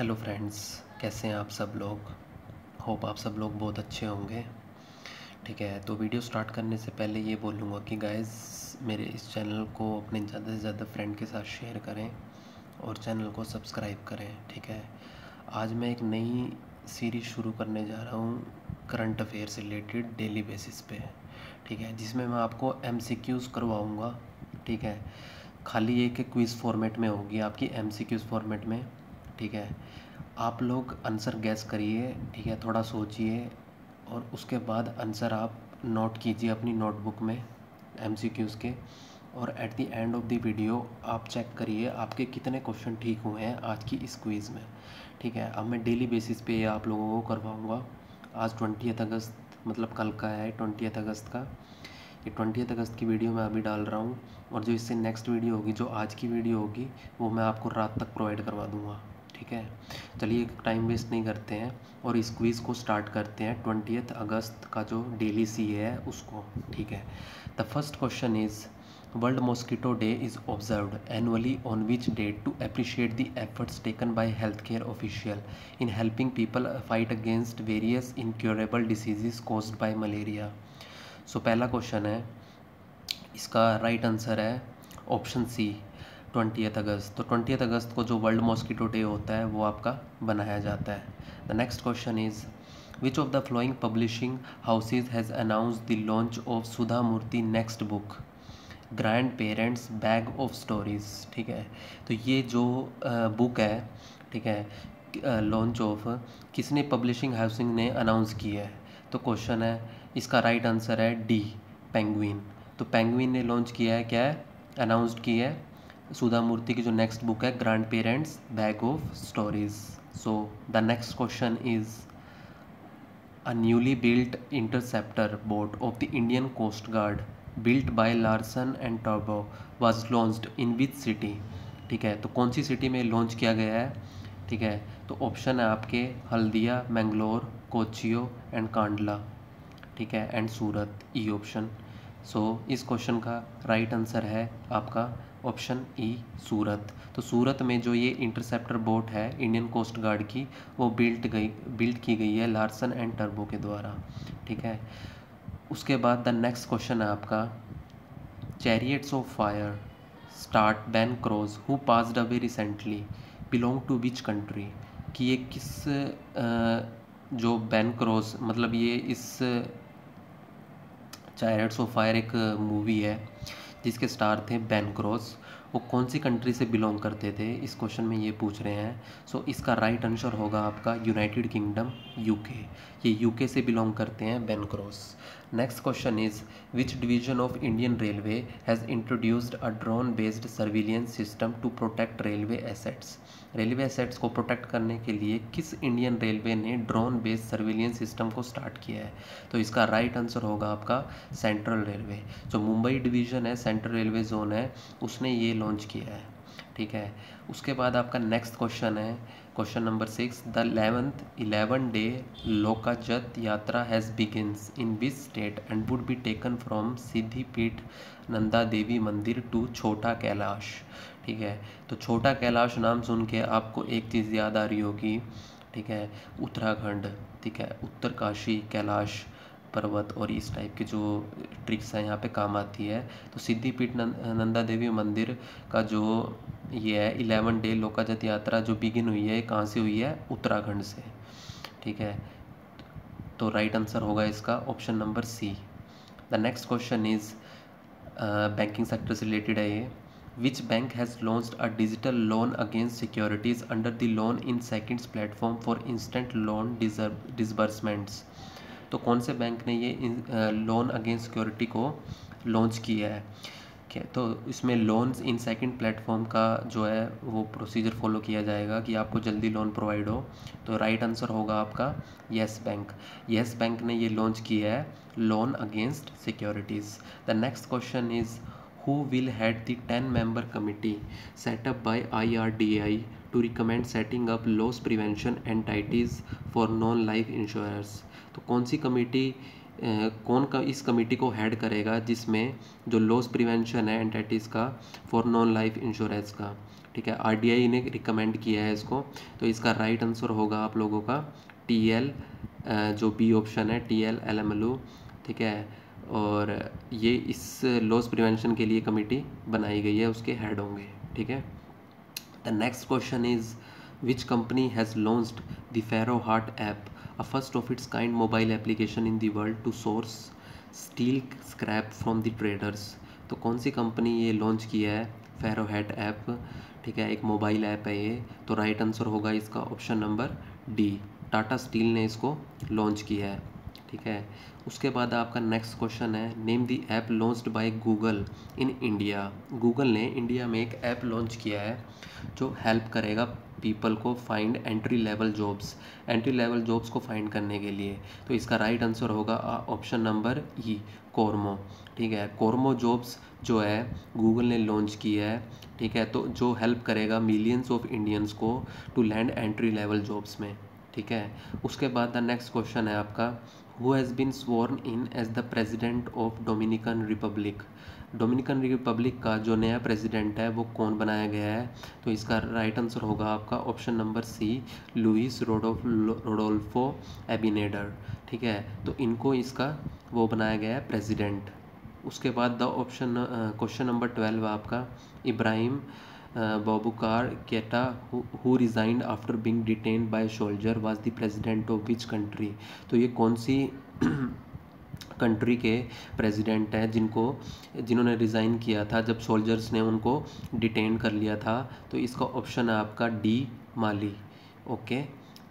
Hello friends कैसे हैं आप सब लोग? होप आप सब लोग बहुत अच्छे होंगे। ठीक है तो वीडियो स्टार्ट करने से पहले ये बोलूँगा कि गाइस मेरे इस चैनल को अपने ज़्यादा से ज़्यादा फ्रेंड के साथ शेयर करें और चैनल को सब्सक्राइब करें, ठीक है? आज मैं एक नई सीरीज़ शुरू करने जा रहा हूँ करंट अफेयर से रिलेटेड डेली बेसिस पे, ठीक है? जिसमें मैं आपको एम करवाऊँगा, ठीक है? खाली एक क्विज़ फॉर्मेट में होगी आपकी एम फॉर्मेट में। ठीक है। आप लोग आंसर गैस करिए, ठीक है, थोड़ा सोचिए और उसके बाद आंसर आप नोट कीजिए अपनी नोटबुक में एम के और at the end of the video आप चेक करिए आपके कितने क्वेश्चन ठीक हुए हैं आज की इस क्विज़ में। ठीक है, अब मैं डेली बेसिस पे ये आप लोगों को करवाऊँगा। आज ट्वेंटी अगस्त मतलब कल का है ट्वेंटी अगस्त का। ये ट्वेंटी अगस्त की वीडियो मैं अभी डाल रहा हूँ और जो इससे नेक्स्ट वीडियो होगी, जो आज की वीडियो होगी, वो मैं आपको रात तक प्रोवाइड करवा दूँगा। ठीक है? चलिए टाइम वेस्ट नहीं करते हैं और इस क्विज़ को स्टार्ट करते हैं ट्वेंटी अगस्त का जो डेली सी है उसको, ठीक है? The first question is world mosquito day is observed annually on which date to appreciate the efforts taken by health care official in helping people fight against various incurable diseases caused by malaria so पहला question है, इसका right right answer है option C twenty August. तो twenty अगस्त को जो world mosquito day होता है, वो आपका बनाया जाता है। The next question is which of the following publishing houses has announce the launch of Sudha Murty next book grand parents bag of stories ठीक है? तो ये जो बुक है, ठीक है लॉन्च ऑफ़ किसने पब्लिशिंग हाउसिंग ने अनाउंस की है? तो क्वेश्चन है, इसका राइट right आंसर है डी पेंगुइन तो पेंगुइन ने लॉन्च किया है, क्या है? अनाउंसड की है सुधा मूर्ति की जो नेक्स्ट बुक है grand parents bag of stories so the next question is a newly built interceptor boat of the Indian Coast Guard built by Larsen and turbo was launched in which city ठीक है तो कौन सी city में launch किया गया है? ठीक है तो ऑप्शन है आपके हल्दिया, मैंगलोर कोचियो एंड कांडला। ठीक है and Surat E option so इस क्वेश्चन का राइट right आंसर है आपका ऑप्शन ई, सूरत। तो सूरत में जो ये इंटरसेप्टर बोट है इंडियन कोस्ट गार्ड की, वो बिल्ट गई बिल्ट की गई है लार्सन एंड टर्बो के द्वारा। ठीक है? उसके बाद द नेक्स्ट क्वेश्चन है आपका। Chariots of Fire star Ben Cross who passed away recently belong to which country कि ये किस जो बैन क्रोज मतलब ये इस चैरियट्स ऑफ़ फायर एक मूवी है। जिसके स्टार थे बैन क्रॉस, वो कौन सी कंट्री से बिलोंग करते थे? इस क्वेश्चन में ये पूछ रहे हैं। सो इसका राइट आंसर होगा आपका यूनाइटेड किंगडम यूके ये यूके से बिलोंग करते हैं बैन cross next question is which division of Indian railway has introduced a drone based surveillance system to protect railway assets railway assets को प्रोटेक्ट करने के लिए किस इंडियन रेलवे ने ड्रोन बेस्ड सर्विलियंस सिस्टम को स्टार्ट किया है? तो इसका राइट आंसर होगा आपका सेंट्रल रेलवे जो मुंबई डिवीज़न है सेंट्रल रेलवे जोन है, उसने ये लॉन्च किया है. ठीक है? उसके बाद आपका नेक्स्ट क्वेश्चन है question number six, the eleventh eleven day Lokjat yatra has begins in which state and would be taken from Siddhipeeth Nanda Devi mandir to Chhota Kailash. ठीक है? तो छोटा कैलाश नाम सुन के आपको एक चीज़ याद आ रही होगी। ठीक है? उत्तराखंड। ठीक है? उत्तरकाशी कैलाश। पर्वत और इस टाइप के जो ट्रिक्स हैं यहाँ पे काम आती है। तो सिद्धिपीठ नंदा देवी मंदिर का जो ये है इलेवन डे लोकाजत यात्रा जो बिगिन हुई है कहाँ से हुई है? उत्तराखंड से। ठीक है? तो राइट आंसर होगा इसका option number C the next question is banking sector से रिलेटेड है ये। Which bank has launched a digital loan against securities under the loan in seconds platform for instant loan disburse disbursements तो कौन से bank ने ये loan against security को launch किया है? क्या तो इसमें लोन्स इन सेकंड प्लेटफॉर्म का जो है, वो प्रोसीजर फॉलो किया जाएगा कि आपको जल्दी लोन प्रोवाइड हो। तो राइट आंसर होगा आपका येस बैंक येस बैंक ने ये लॉन्च किया है loan against securities the next question is who will head the 10 member committee set up by to recommend setting up loss prevention entities for non life insurers. तो कौन सी committee कौन का, इस committee को हेड करेगा जिसमें जो लॉस प्रिवेंशन है एंटाइटीज़ का फॉर नॉन लाइफ इंश्योरेंस का? ठीक है आरडीआई ने रिकमेंड किया है इसको। तो इसका राइट आंसर होगा आप लोगों का टी एल जो बी ऑप्शन है टी एल एल एम ठीक है? और ये इस लॉस प्रिवेंशन के लिए कमेटी बनाई गई है, उसके हेड होंगे, ठीक है? The next question is which company has launched the Ferro Heart app a first of its kind mobile application in the world to source steel scrap from the traders तो कौन सी company ये launch किया है? फेरो hat app ठीक है, एक mobile app है ये। तो राइट आंसर होगा इसका option number D Tata Steel ने इसको लॉन्च किया है। ठीक है? उसके बाद आपका नेक्स्ट क्वेश्चन है name the app launched by Google in India Google ने इंडिया में एक ऐप लॉन्च किया है, जो हेल्प करेगा पीपल को find entry level jobs entry level jobs को फाइंड करने के लिए। तो इसका राइट आंसर होगा ऑप्शन नंबर ई कोरमो ठीक है? कोरमो जॉब्स जो है गूगल ने लॉन्च किया है, ठीक है? तो जो हेल्प करेगा मिलियंस ऑफ़ इंडियंस को to land entry level jobs में, ठीक है? उसके बाद द नेक्स्ट क्वेश्चन है आपका who has been sworn in as the president of Dominican Republic Dominican Republic का जो नया प्रेसिडेंट है, वो कौन बनाया गया है? तो इसका राइट आंसर होगा आपका option number C Luis Rodolfo Rodolfo Abinader ठीक है? तो इनको इसका वो बनाया गया है प्रेसिडेंट उसके बाद the option question number twelve आपका Ibrahim Who, who resigned after being detained by a soldier was the president of which country? तो ये कौन सी कंट्री के प्रेसिडेंट हैं जिनको जिन्होंने रिज़ाइन किया था जब सोल्जर्स ने उनको डिटेन कर लिया था? तो इसका ऑप्शन है आपका डी माली ओके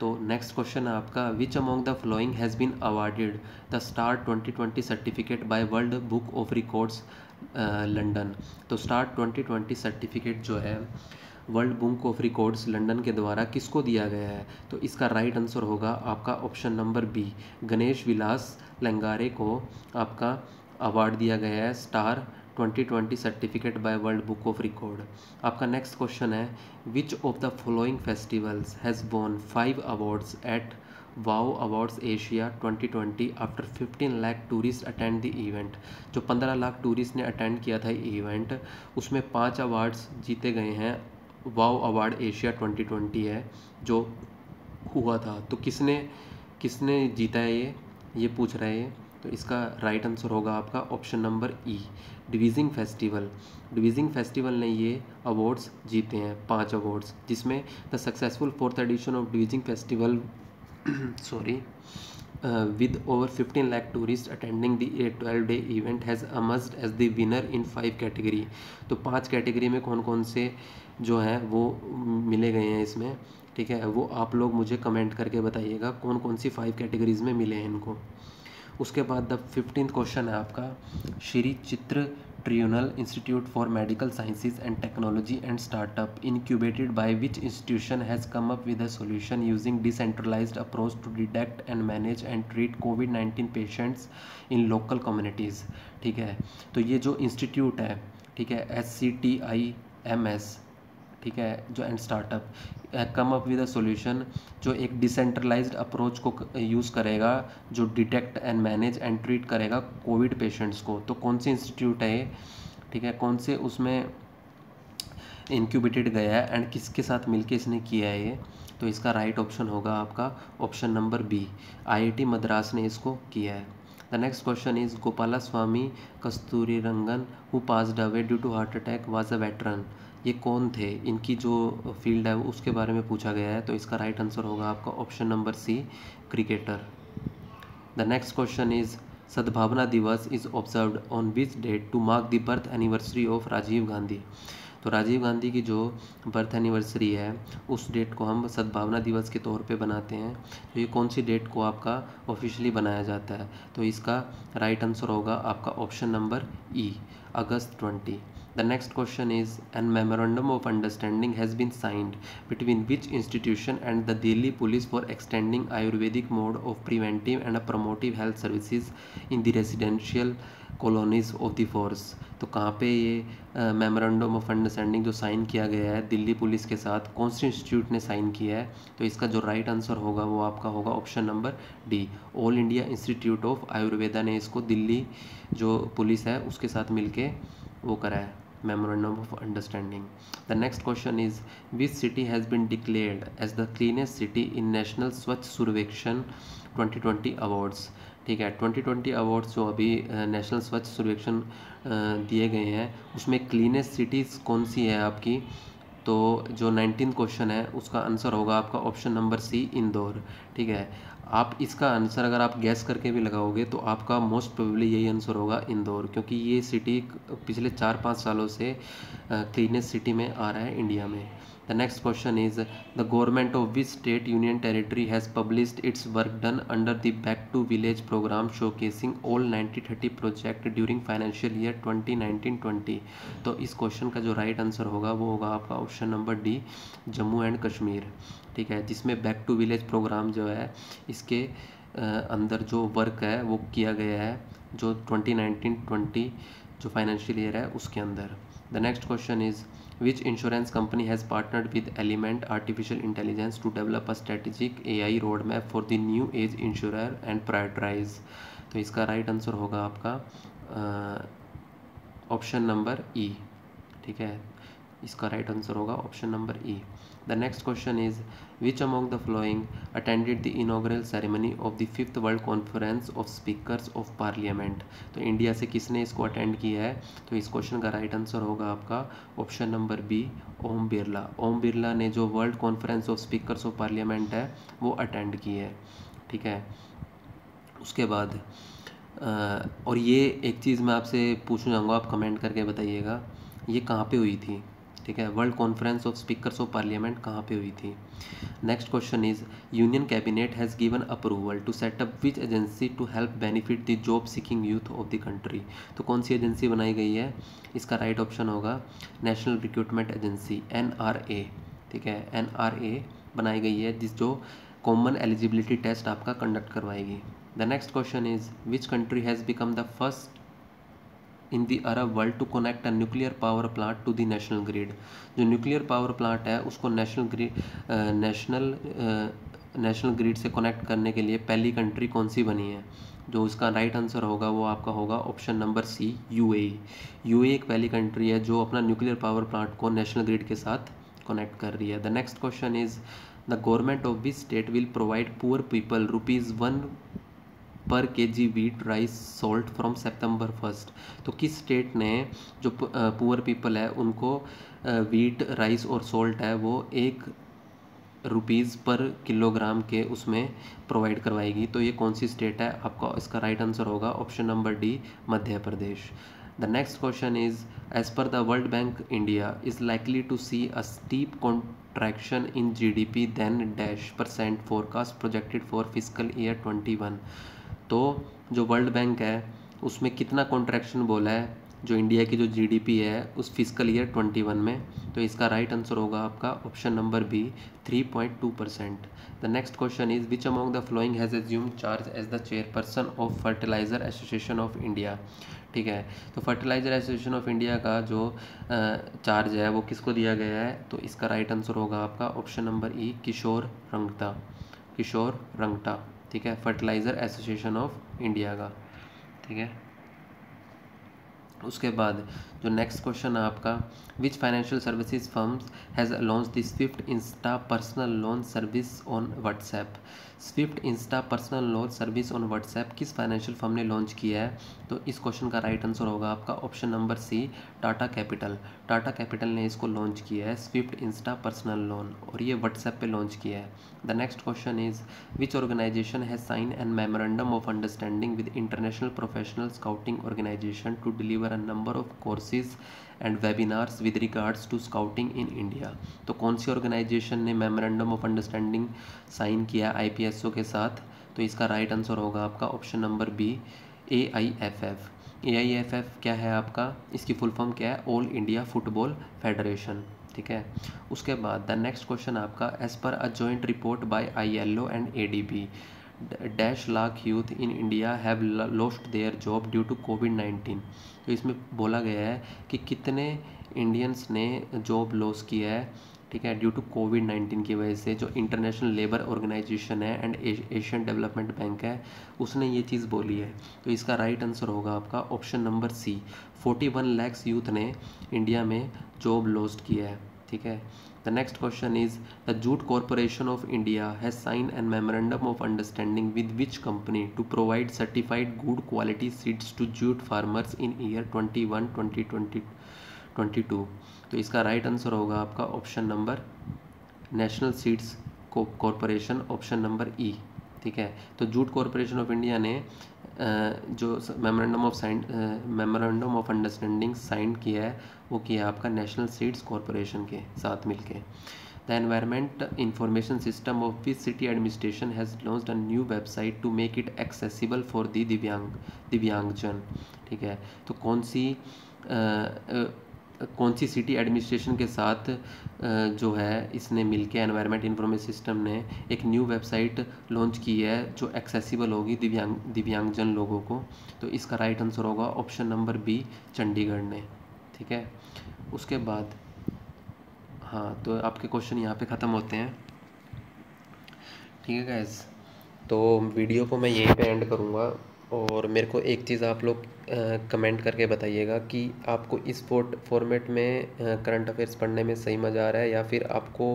तो नेक्स्ट क्वेश्चन है आपका which among the following has been awarded the star 2020 certificate by World Book of Records London. तो स्टार 2020 सर्टिफिकेट जो है World Book of Records London के द्वारा किसको दिया गया है? तो इसका राइट आंसर होगा आपका option number B Ganesh Vilas Langare को आपका अवार्ड दिया गया है star 2020 certificate by World Book of Record आपका नेक्स्ट क्वेश्चन है which of the following festivals has won five awards at wow awards Asia 2020 after 15 lakh tourist attend the event, जो 15 lakh tourist ने attend किया था event, उसमें पाँच awards जीते गए हैं। वाओ अवार्ड एशिया 2020 है, जो हुआ था। तो किसने किसने जीता है ये? ये पूछ रहे हैं तो इसका राइट आंसर होगा आपका option number E, Dehing festival. Dehing festival ने ये अवार्ड्स जीते हैं, पाँच अवार्ड्स, जिसमें the successful fourth edition of Dehing festival sorry. Uh, with over 15 lakh tourists attending the 12 day event has emerged as the winner in five category. तो पाँच category में कौन कौन से जो हैं वो मिले गए हैं इसमें? ठीक है वो आप लोग मुझे कमेंट करके बताइएगा कौन कौन सी फाइव कैटेगरीज में मिले हैं इनको। उसके बाद द फिफ्टीन क्वेश्चन है आपका। श्री चित्र Tribunal Institute for Medical Sciences and Technology and Startup incubated by which institution has come up with a solution using decentralized approach to detect and manage and treat COVID-19 patients in local communities ठीक है तो ये जो institute है ठीक है S C T I M S ठीक है जो and startup come up with a solution जो एक डिसेंट्रलाइज्ड अप्रोच को यूज़ करेगा, जो detect and manage and treat करेगा कोविड पेशेंट्स को। तो कौन से इंस्टीट्यूट है ये? ठीक है, कौन से उसमें इंक्यूबेटेड गया है एंड किसके साथ मिलके इसने किया है ये? तो इसका राइट ऑप्शन होगा आपका option number B IIT Madras ने इसको किया है। The next question is Gopalaswamy Kasturirangan who passed away due to heart attack was a veteran ये कौन थे? इनकी जो फ़ील्ड है, उसके बारे में पूछा गया है। तो इसका राइट आंसर होगा आपका option number C cricketer the next question is Sadbhavana Divas is observe on which date to mark the birth anniversary of Rajiv Gandhi? तो राजीव गांधी की जो बर्थ एनिवर्सरी है, उस डेट को हम सद्भावना दिवस के तौर पे बनाते हैं। तो ये कौन सी डेट को आपका ऑफिशियली बनाया जाता है? तो इसका राइट आंसर होगा आपका option number E August twenty The next question is An memorandum of understanding has been signed between which institution and the Delhi police for extending Ayurvedic mode of preventive and promotive health services in the residential colonies of the force तो कहाँ पे ये memorandum of understanding जो sign किया गया है Delhi police के साथ कौन से इंस्टीट्यूट ने साइन किया है तो इसका जो राइट right आंसर होगा वो आपका होगा option number D all India institute of Ayurveda ने इसको दिल्ली जो पुलिस है उसके साथ मिलके वो करा है memorandum of understanding the next question is which city has been declared as the cleanest city in national Swachh Survekshan 2020 awards ठीक है 2020 अवार्ड्स जो अभी नेशनल स्वच्छ सर्वेक्षण दिए गए हैं, उसमें क्लीनेस्ट सिटीज़ कौन सी है आपकी? तो जो नाइनटीन क्वेश्चन है, उसका आंसर होगा आपका ऑप्शन नंबर सी इंदौर। ठीक है आप इसका आंसर अगर आप गैस करके भी लगाओगे तो आपका मोस्ट प्रोबेबली यही आंसर होगा इंदौर, क्योंकि ये सिटी पिछले चार पाँच सालों से क्लीनेस्ट सिटी में आ रहा है इंडिया में। The next question is the government of which state union territory has published its work done under the back to village programme showcasing all ninety thirty project during financial year twenty nineteen twenty तो इस question का जो right right answer होगा, वो होगा आपका option number D Jammu and Kashmir ठीक है, जिसमें बैक टू विलेज प्रोग्राम जो है, इसके अंदर जो वर्क है, वो किया गया है, जो ट्वेंटी नाइनटीन ट्वेंटी जो फाइनेंशियल ईयर है, उसके अंदर। The next question is which insurance company has partnered with Element Artificial Intelligence to develop a strategic AI roadmap for the new age insurer and prioritize तो इसका right answer होगा आपका option number ई ठीक है इसका राइट आंसर होगा option number E the next question is which among the following attended the inaugural ceremony of the fifth world conference of speakers of parliament तो India से किसने इसको अटेंड किया है? तो इस क्वेश्चन का राइट आंसर होगा आपका option number B Om Birla. Om Birla ने जो world conference of speakers of parliament है, वो अटेंड की है। ठीक है? उसके बाद और ये एक चीज़ मैं आपसे पूछना चाहूँगा, आप कमेंट करके बताइएगा, ये कहाँ पे हुई थी? ठीक है? World conference of speakers of parliament कहाँ पे हुई थी? Next question is union cabinet has given approval to set up which agency to help benefit the job seeking youth of the country तो कौन सी एजेंसी बनाई गई है? इसका राइट right ऑप्शन होगा नेशनल रिक्रूटमेंट एजेंसी एनआरए ठीक है? एनआरए बनाई गई है, जिस जो कॉमन एलिजिबिलिटी टेस्ट आपका कंडक्ट करवाएगी। The next question is which country has become the first in the Arab world to connect a nuclear power plant to the national grid जो न्यूक्लियर पावर प्लांट है, उसको national grid national national grid से connect करने के लिए पहली country कौन सी बनी है? जो इसका राइट आंसर होगा, वो आपका होगा option number C U U एक पहली कंट्री है जो अपना न्यूक्लियर पावर प्लांट को नेशनल ग्रिड के साथ कनेक्ट कर रही है. The next question is the government of which state will provide poor people rupees one per K G wheat rice salt from September first तो किस स्टेट ने जो पुअर पीपल है, उनको वीट राइस और सॉल्ट है, वो एक रुपीज़ पर किलोग्राम के उसमें प्रोवाइड करवाएगी। तो ये कौन सी स्टेट है? आपका इसका राइट आंसर होगा option number D Madhya Pradesh. The next question is as per the world bank India is likely to see a steep contraction in G D P then dash percent forecast projected for physical year twenty one तो जो world bank है, उसमें कितना contraction बोला है, जो India की जो जीडीपी है, उस फ़िज़िकल ईयर 21 में तो इसका राइट आंसर होगा आपका option number B 3.2 percent the next question is which among the following has assume charge as the chairperson of fertiliser association of India ठीक है तो फर्टिलाइज़र एसोसिएशन ऑफ़ इंडिया का जो चार्ज है, वो किसको दिया गया है? तो इसका राइट आंसर होगा आपका option number E Kishore Rangta. Kishore Rangta. ठीक है फर्टिलाइज़र एसोसिएशन ऑफ़ इंडिया का ठीक है। उसके बाद जो नेक्स्ट क्वेश्चन है आपका which financial services firms has launch the swift insta personal loan service on WhatsApp swift insta personal loan service on WhatsApp किस फाइनेंशियल फर्म ने लॉन्च किया है? तो इस क्वेश्चन का राइट आंसर होगा आपका option number C Tata Capital Tata Capital ने इसको लॉन्च किया है स्विफ्ट इंस्टा पर्सनल लोन और ये व्हाट्सएप पे लॉन्च किया है. The next question is which organisation has sign and memorandum of understanding with international professional scouting organisation to deliver a number of courses and webinars with regards to scouting in India तो कौन सी organisation ने memorandum of understanding sign किया IPSO के साथ? तो इसका right right answer होगा आपका option number B A I F F A I F F क्या है आपका? इसकी फुल फॉर्म क्या है? ऑल इंडिया फुटबॉल फेडरेशन ठीक है? उसके बाद द नेक्स्ट क्वेश्चन आपका as per a joint report by I L O and A D B dash lakh youth in India have lost their job due to Covid nineteen तो इसमें बोला गया है कि कितने इंडियंस ने जॉब लॉस किया है, ठीक है ड्यू टू कोविड नाइन्टीन की वजह से, जो इंटरनेशनल लेबर ऑर्गेनाइजेशन है एंड एशियन डेवलपमेंट बैंक है, उसने ये चीज़ बोली है। तो इसका राइट आंसर होगा आपका option number C forty one lakhs youth ने इंडिया में जॉब लॉस्ट किया है। ठीक है? The next question is the jute corporation of India has sign and memorandum of understanding with which company to provide certified good quality seeds to jute farmers in year twenty one twenty twenty twenty two तो इसका right right answer होगा आपका option number national seeds corporation option number E ठीक है? तो jute corporation of India ने जो memorandum of sign memorandum of understanding sign किया है, वो किया है आपका नेशनल सीड्स कॉरपोरेशन के साथ मिलके। The environment information system of which city administration has launch a new website to make it accessible for the दिव्यांग दिव्यांगजन ठीक है? तो कौन सी कौन सी सिटी एडमिनिस्ट्रेशन के साथ जो है, इसने मिलके एनवायरनमेंट इंफॉर्मेशन सिस्टम ने एक न्यू वेबसाइट लॉन्च की है, जो एक्सेसिबल होगी दिव्यांग, दिव्यांगजन लोगों को। तो इसका राइट आंसर होगा ऑप्शन नंबर बी चंडीगढ़ ने। ठीक है? उसके बाद हाँ तो आपके क्वेश्चन यहाँ पे ख़त्म होते हैं। ठीक है गैस तो वीडियो को मैं यहीं पे एंड करूँगा। और मेरे को एक चीज़ आप लोग कमेंट करके बताइएगा कि आपको इस फोट फॉर्मेट में करंट अफेयर्स पढ़ने में सही मज़ा आ रहा है या फिर आपको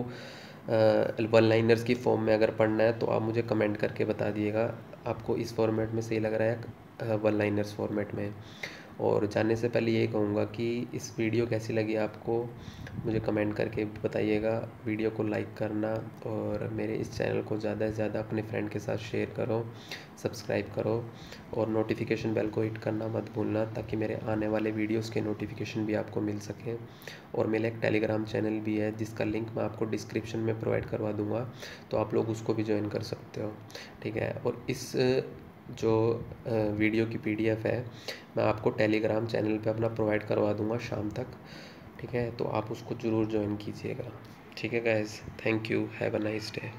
वन लाइनर्स की फॉर्म में अगर पढ़ना है तो आप मुझे कमेंट करके बता दिएगा आपको इस फॉर्मेट में सही लग रहा है वन लाइनर्स फॉर्मेट में। और जानने से पहले यही कहूँगा कि इस वीडियो कैसी लगी आपको, मुझे कमेंट करके बताइएगा। वीडियो को लाइक करना और मेरे इस चैनल को ज़्यादा से ज़्यादा अपने फ्रेंड के साथ शेयर करो, सब्सक्राइब करो और नोटिफिकेशन बेल को हिट करना मत भूलना ताकि मेरे आने वाले वीडियोस के नोटिफिकेशन भी आपको मिल सकें। और मेरा एक टेलीग्राम चैनल भी है जिसका लिंक मैं आपको डिस्क्रिप्शन में प्रोवाइड करवा दूँगा तो आप लोग उसको भी ज्वाइन कर सकते हो, ठीक है? और इस जो वीडियो की पीडीएफ है, मैं आपको टेलीग्राम चैनल पे अपना प्रोवाइड करवा दूँगा शाम तक, ठीक है? तो आप उसको ज़रूर ज्वाइन कीजिएगा, ठीक है guys thank you have a nice day